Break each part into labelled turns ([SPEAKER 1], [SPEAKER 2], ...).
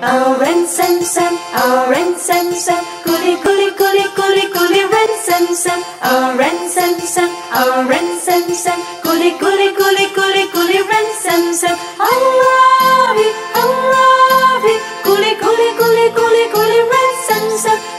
[SPEAKER 1] Oh, ren sem sem, oh, kuli kuli kuli kuli kuli ren sem sem, oh, kuli kuli kuli kuli kuli ren sem sem. I you, kuli kuli kuli kuli kuli ren sem.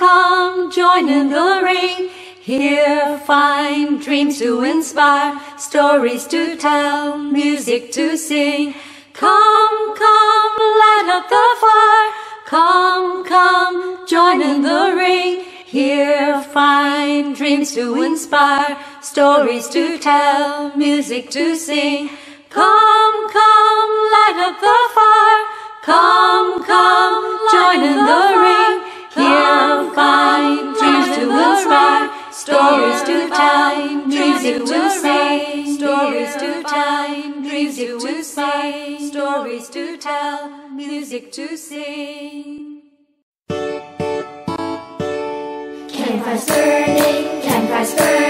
[SPEAKER 1] come, join in the
[SPEAKER 2] ring.
[SPEAKER 1] Here find dreams to inspire, stories to tell, music to sing. Come, come, light up the fire. Come, come, join in the ring. Here find dreams to inspire, stories to tell, music to sing. Come, come, light up the fire. Come, come, join in the ring. Here find dreams to inspire, stories to time, dreams you will say, stories to time, dreams you will say, stories to tell, music to sing.
[SPEAKER 2] Campfires burning, campfires burning.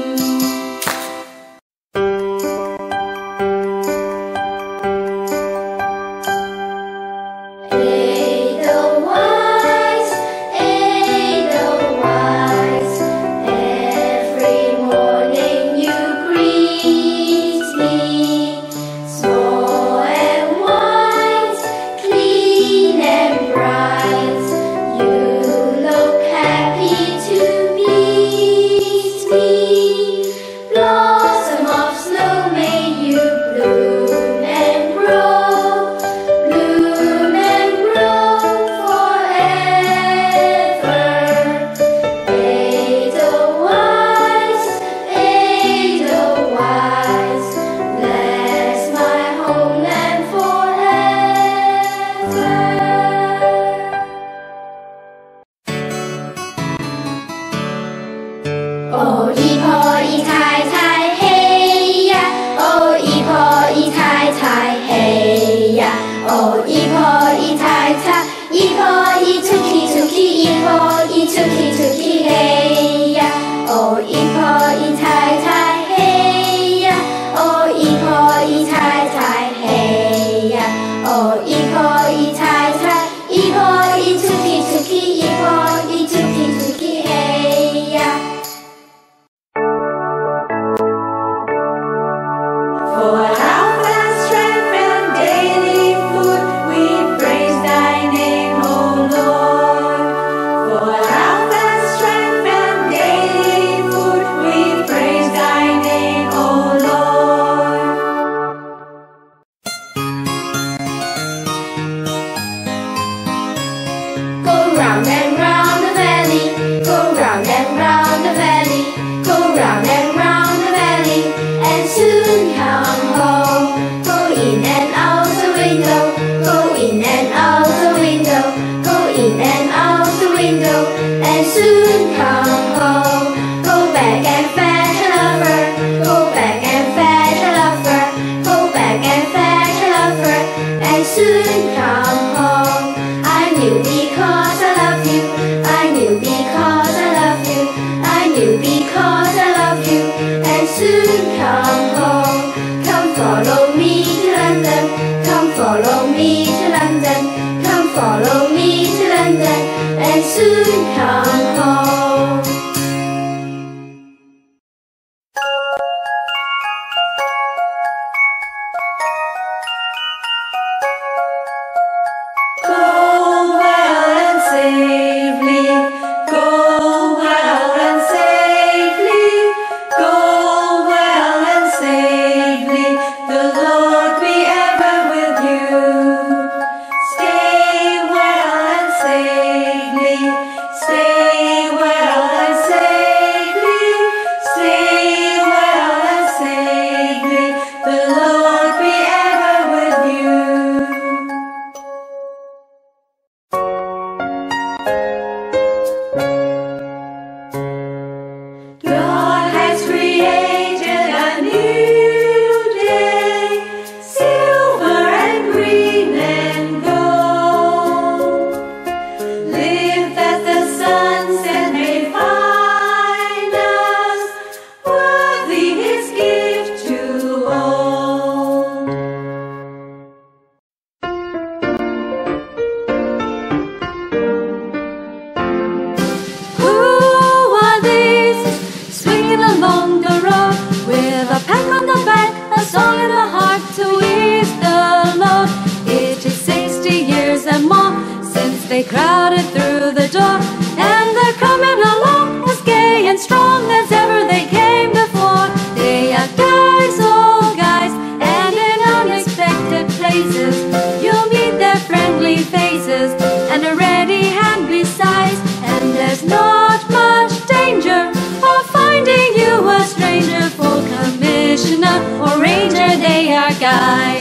[SPEAKER 1] They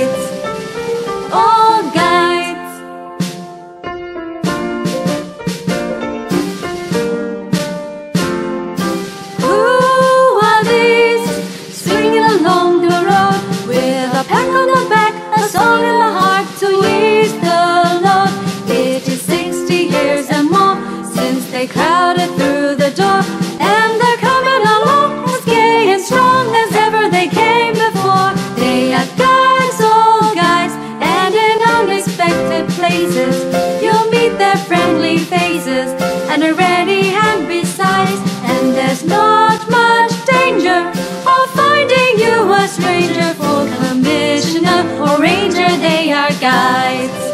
[SPEAKER 1] guides,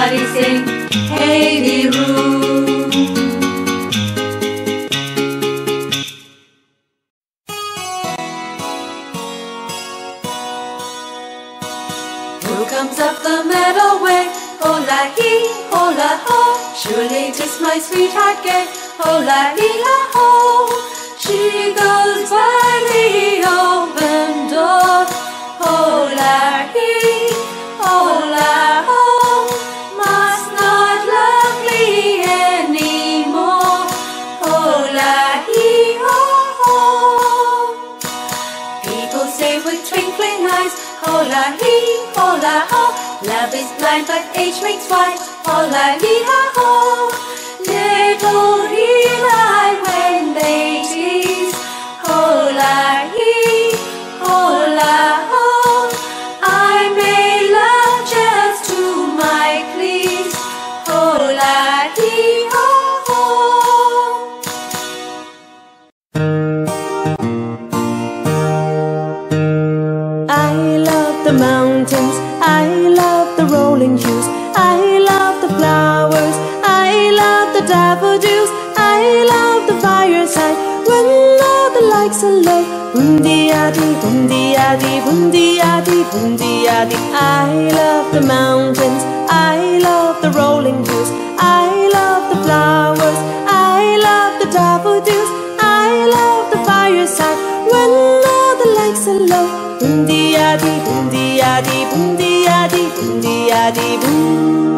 [SPEAKER 1] everybody sing Hey Who comes up the meadow way? Hola hee, hola ho. Surely tis my sweetheart gay. Hola hee la ho. She goes by the open door. Hola hee. line but age makes Y. Hola, hee ha ho, little Eli.
[SPEAKER 2] Bundiadi, bundiadi, bundiadi, bundiadi. I love the mountains, I love the rolling hills, I love the flowers, I love the daffodils, I love the fireside when all the lights are low. Bundiadi, bundiadi, bundiadi, bundiadi,
[SPEAKER 1] bundiadi.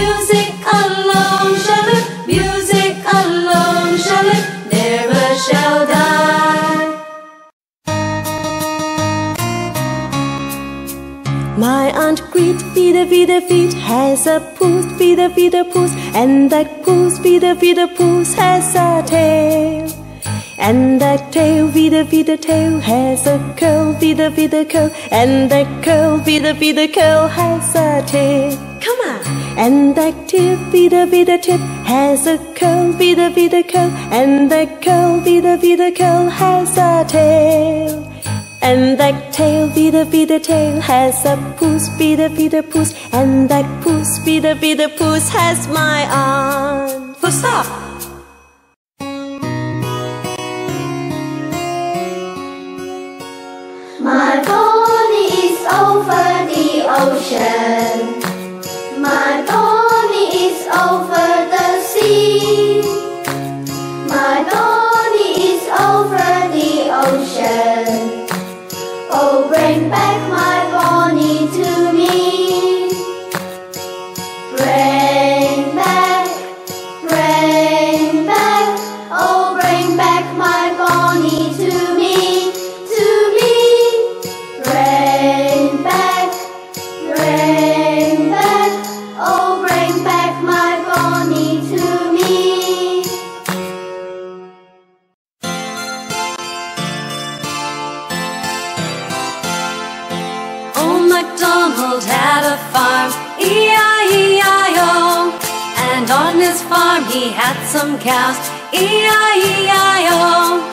[SPEAKER 1] Music alone shall live. Music alone shall live. Never shall die.
[SPEAKER 3] My aunt Greet, Vida, Vida, Feet has a puss, feeder, feeder, puss, and that puss, feeder, feeder, puss has a tail. And that tail, Vida, Vida, tail has a curl, Vida, Vida, curl, and that curl, Vida, Vida, curl has a tail. Come on! And that tip, Vida, Vida, tip has a curl, Vida, Vida, curl, and that curl, Vida, Vida, curl has a tail. And that tail, Vida, Vida, tail has a puss, Vida, Vida, puss, and that puss, Vida, Vida, puss has my aunt. Full stop.
[SPEAKER 2] My Bonnie is over the ocean.
[SPEAKER 1] Cows, E-I-E-I-O.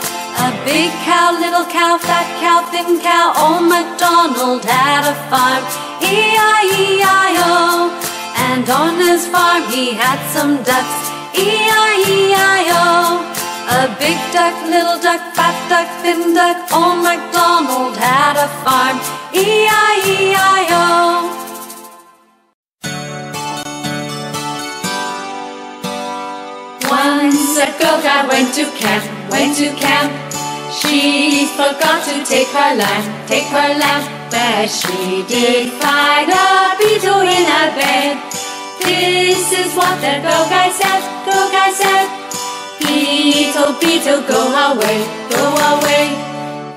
[SPEAKER 1] A big cow, little cow, fat cow, thin cow. Old MacDonald had a farm, E-I-E-I-O. And on his farm he had some ducks, E-I-E-I-O. A big duck, little duck, fat duck, thin duck. Old MacDonald had a farm, E-I-E-I-O. Once a girl guide went to camp, went to camp. She forgot to take her lamp, take her lamp. But she did find a beetle in her bed. This is what the guide said, guide said. Beetle, beetle, go away, go away.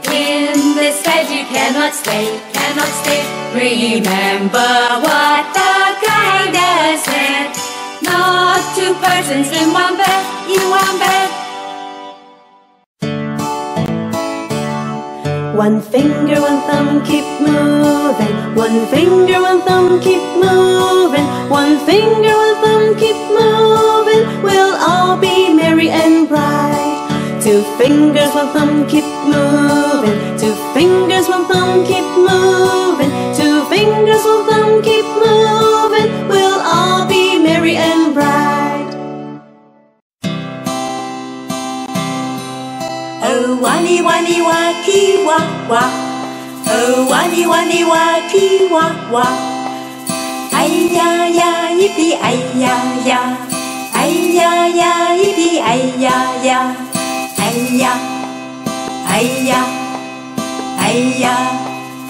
[SPEAKER 1] In this bed you cannot stay, cannot stay. Remember what the guide said. Not two persons in one bed, in one bed.
[SPEAKER 3] One finger, one thumb, keep moving. One finger, one thumb, keep moving. One finger, one thumb, keep moving. We'll all be merry and bright. Two fingers, one thumb, keep moving. Two fingers, one thumb, keep moving. Two fingers, one thumb, keep moving.
[SPEAKER 1] 哇你哇你哇踢哇哇哦哇你哇你哇踢哇哇哎呀呀一比哎呀呀哎呀呀一比哎呀呀哎呀哎呀哎呀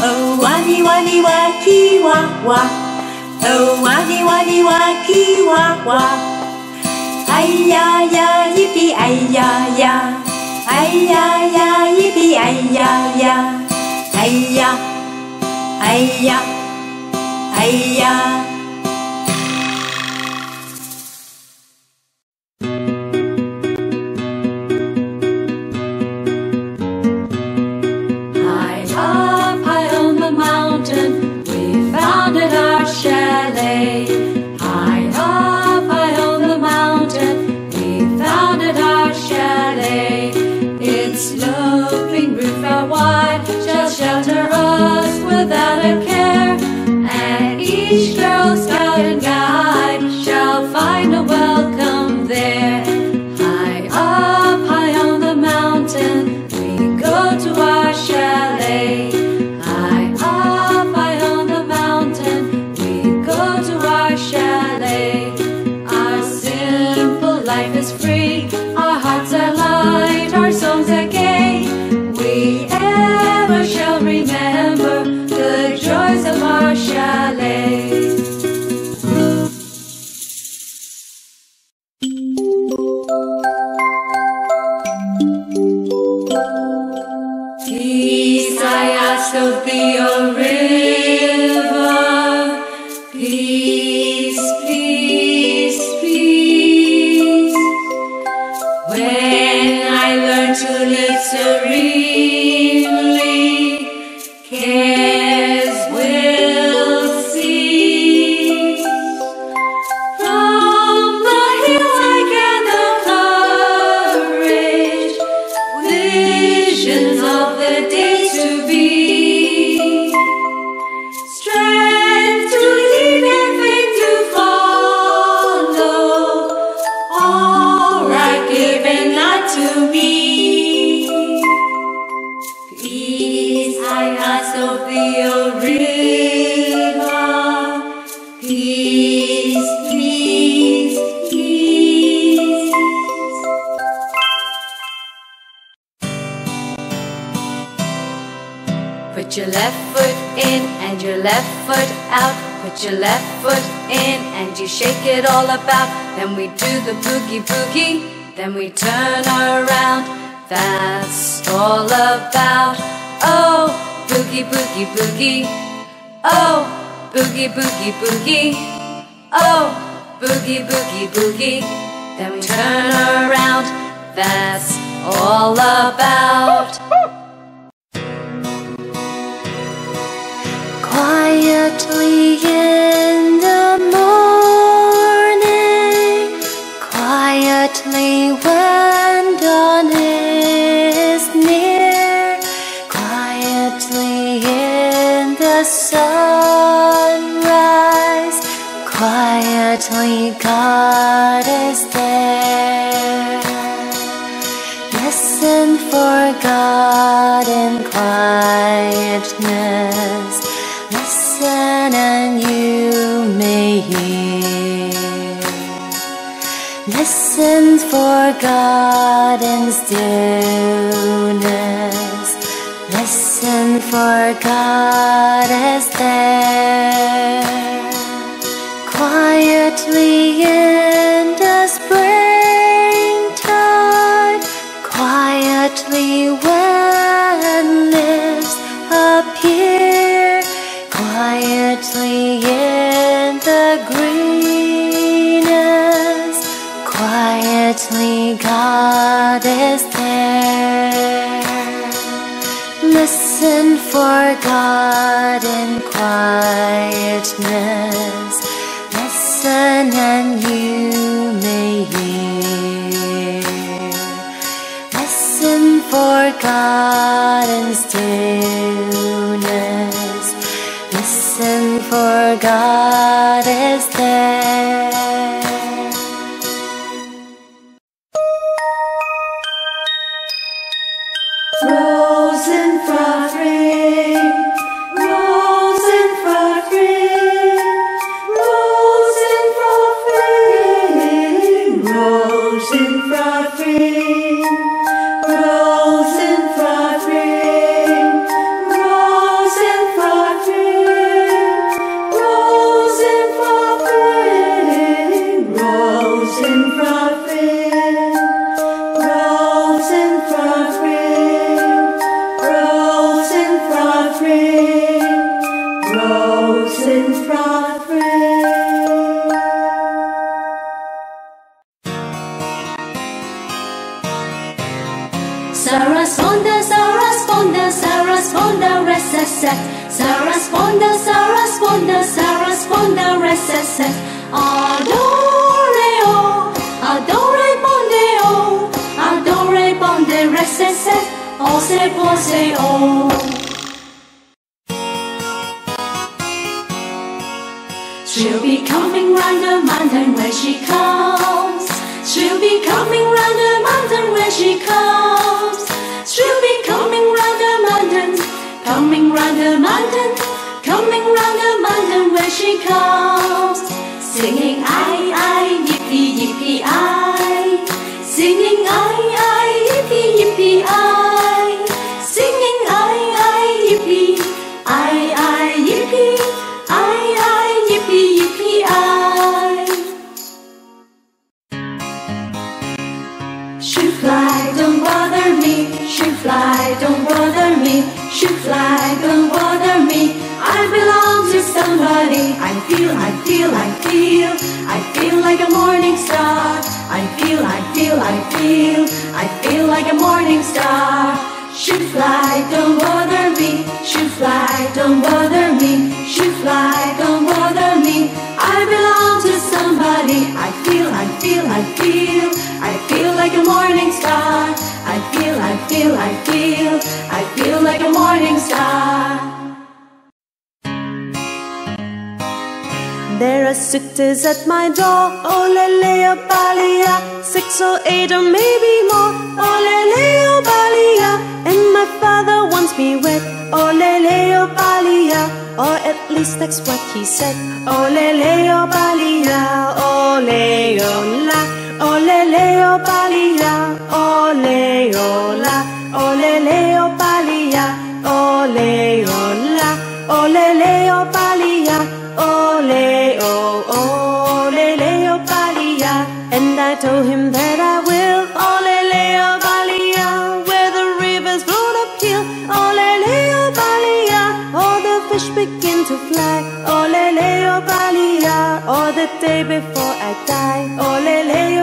[SPEAKER 1] 哦哇你哇你哇踢哇哇哦哇你哇你哇踢哇哇哎呀呀一比哎呀呀哎呀呀，一比哎呀呀，哎呀，哎呀，哎呀。About. Then we do the boogie boogie. Then we turn around. That's all about. Oh, boogie boogie boogie. Oh, boogie boogie boogie. Oh, boogie boogie boogie. Then we turn around. That's all about.
[SPEAKER 4] Quietly in quietness. Listen and you may hear. Listen for God in stillness. Listen for God is there. Quietly in the
[SPEAKER 1] for God in quietness. Listen and you may hear. Listen for God in stillness. Listen for God Shoot fly, don't bother me. Shoot fly, don't bother me. I belong to somebody. I feel, I feel, I feel. I feel like a morning star. I feel, I feel, I feel. I feel like a morning star. Shoot fly, don't bother me. Shoot fly, don't bother me. Shoot fly, don't bother me. I belong to somebody. I feel, I feel, I feel. Like a morning star. I feel, I feel, I feel. I feel like a morning star.
[SPEAKER 3] There are suitors at my door. Oh, lele, oh, balia. Six or eight or maybe more. Oh, lele, oh, balia. And my father wants me wed. Oh, lele, oh, balia. Or at least that's what he said. Oh, lele, oh, balia. Oh, le, oh, la. Oh, lele, oh, balia. Oh, le, oh, la. Oh, lele, oh, balia. Oh, le, oh, la. Oh, lele, oh, balia. Ole, oh, ole, leo, balia. And I told him that I will. Ole, leo, balia. Where the rivers flow uphill. Ole, leo, balia. All the fish begin to fly. Ole, leo, balia. Or the day before I die. Ole, leo,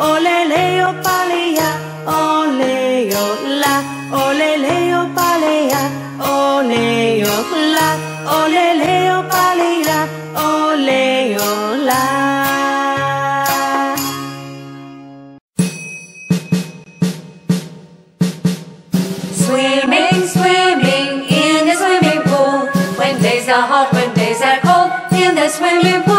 [SPEAKER 3] Ole, leo, balia. Ole, yo, la. Ole, leo, balia. Ole, yo, la. Ole, leo, balia. Ole, yo, la.
[SPEAKER 1] Swimming, swimming in the swimming pool. When days are hot, when days are cold, in the swimming pool.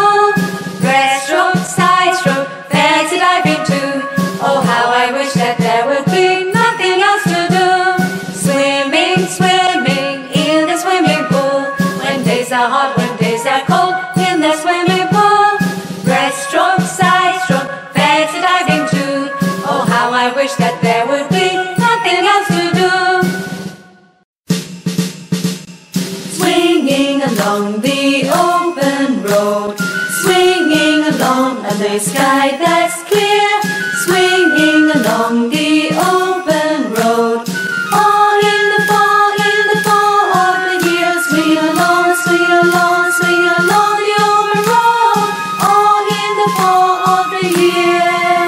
[SPEAKER 1] sky that's clear, swinging along the open road. All in the fall, in the fall of the year, swing along, swing along, swing along the open road. All in the
[SPEAKER 5] fall of the
[SPEAKER 1] year.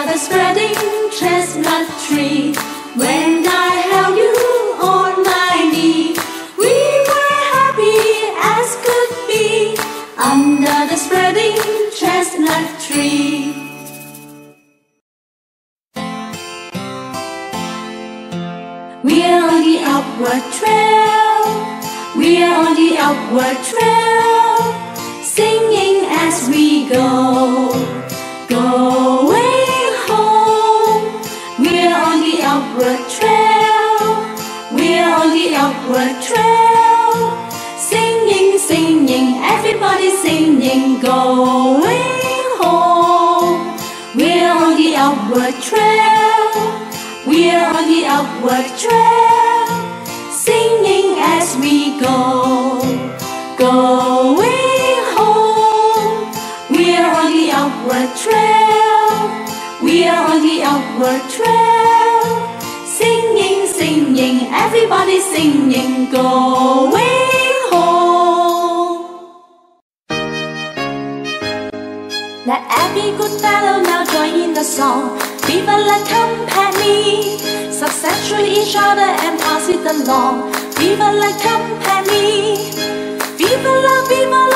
[SPEAKER 1] of a spreading chestnut tree when I held you on my knee. We were happy as could be under the spreading chestnut tree. We're on the upward trail. We're on the upward trail, singing as we go. going home. We're on the upward trail. We're on the upward trail. Singing as we go. Going home. We're on the upward trail. We're on the upward trail. Singing, singing, everybody singing, going. Let every good fellow now join in the song Viva la company Successful each other and pass it along Viva la company Viva la, viva la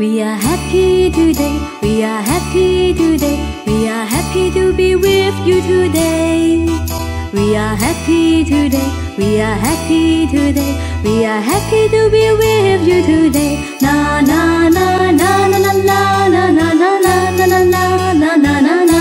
[SPEAKER 1] We are happy today, we are happy today, we are happy to be with you today. We are happy today, we are happy today, we are happy to be with you today. Na na na na na na na na na na na na na na na na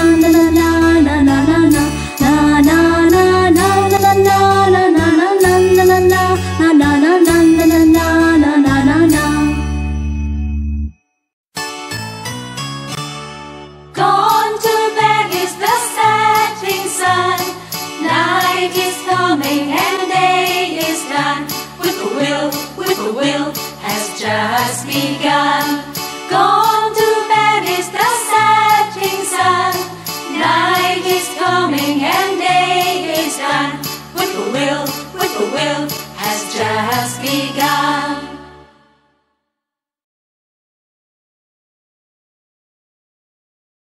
[SPEAKER 6] just
[SPEAKER 1] begun. Gone to bed is the setting sun. Night is coming and day is done. Whippoorwill, whippoorwill
[SPEAKER 6] has just begun.